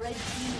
Red team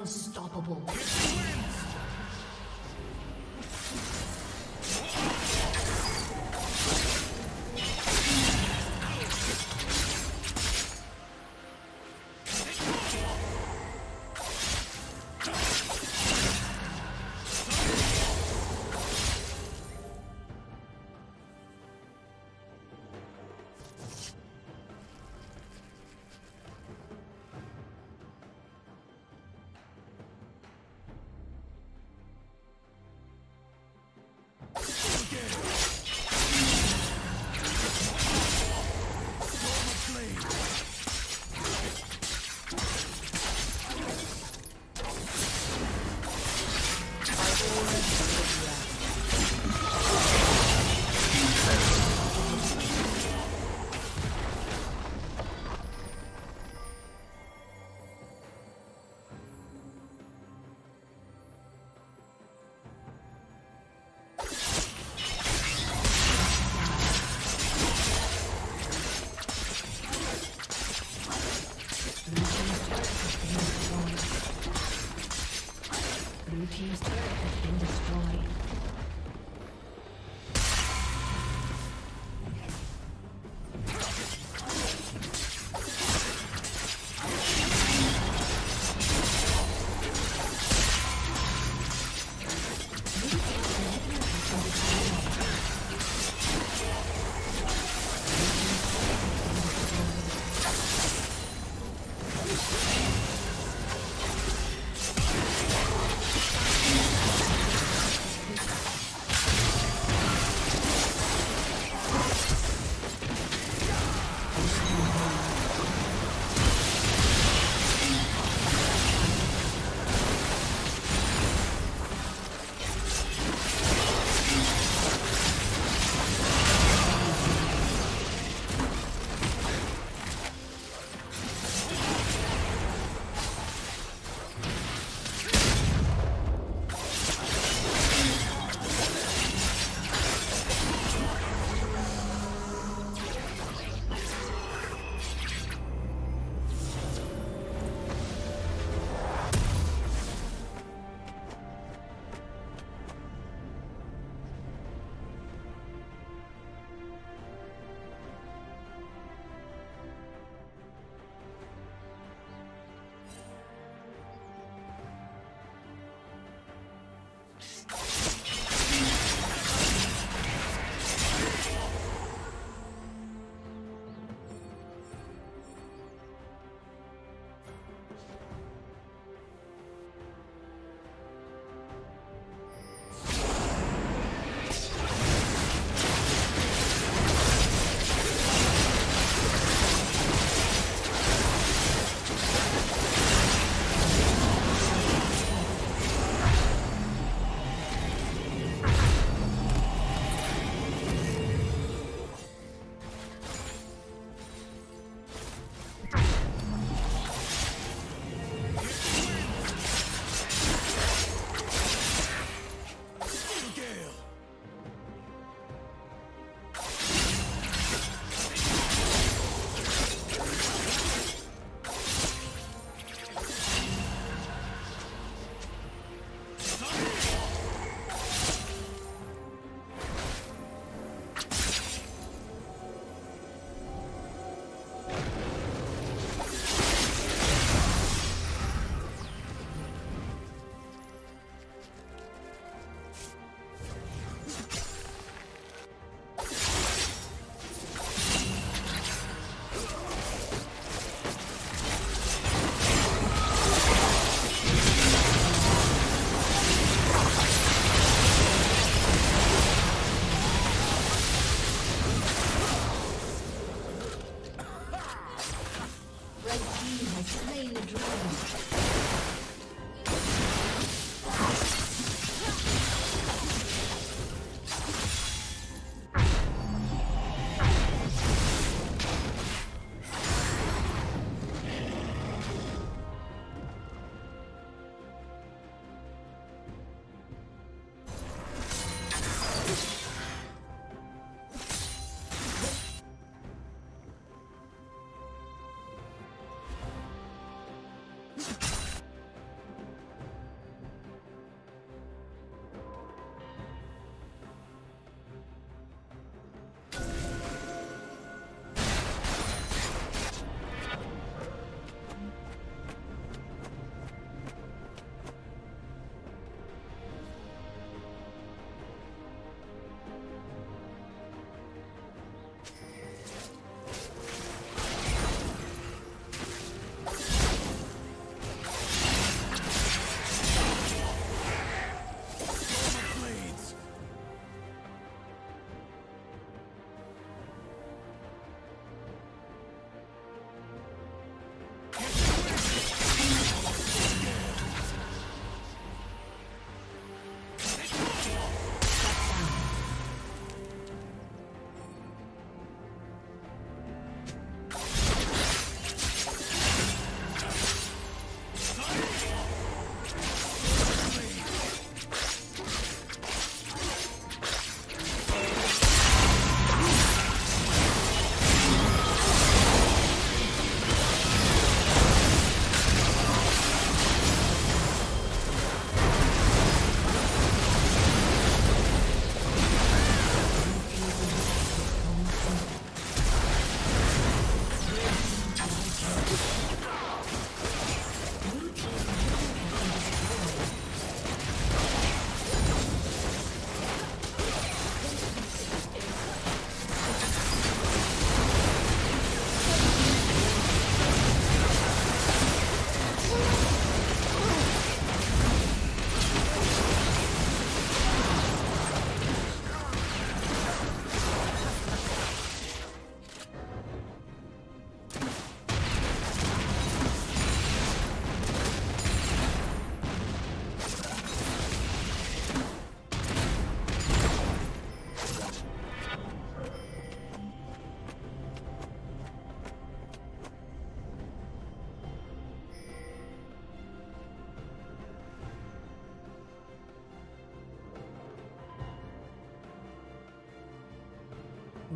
Unstoppable.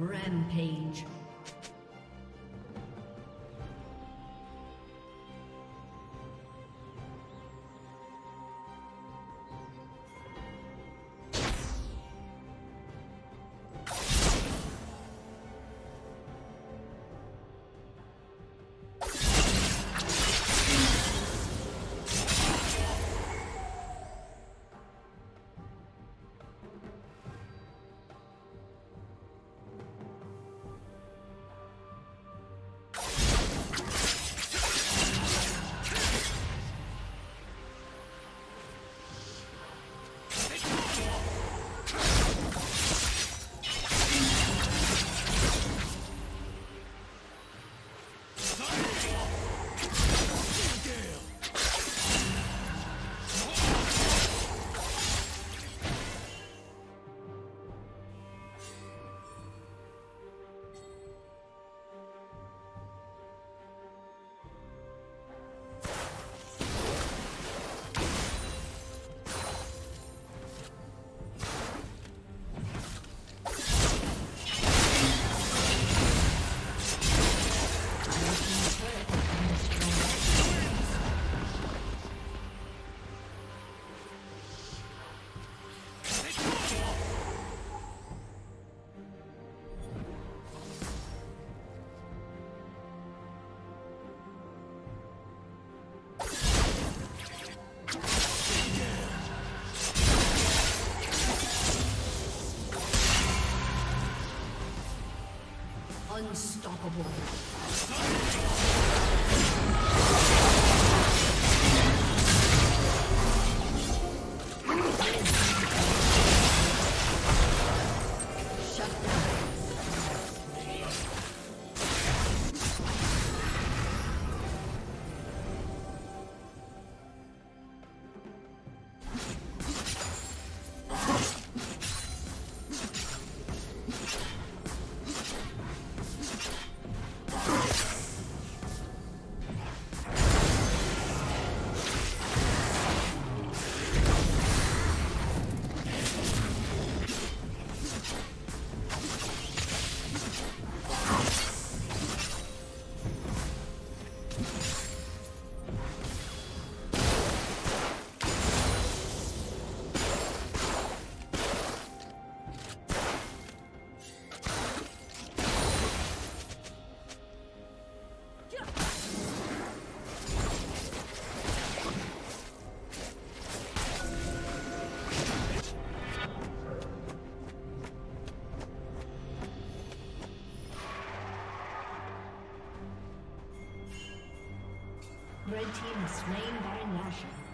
Rampage. Unstoppable. slain by Nashor.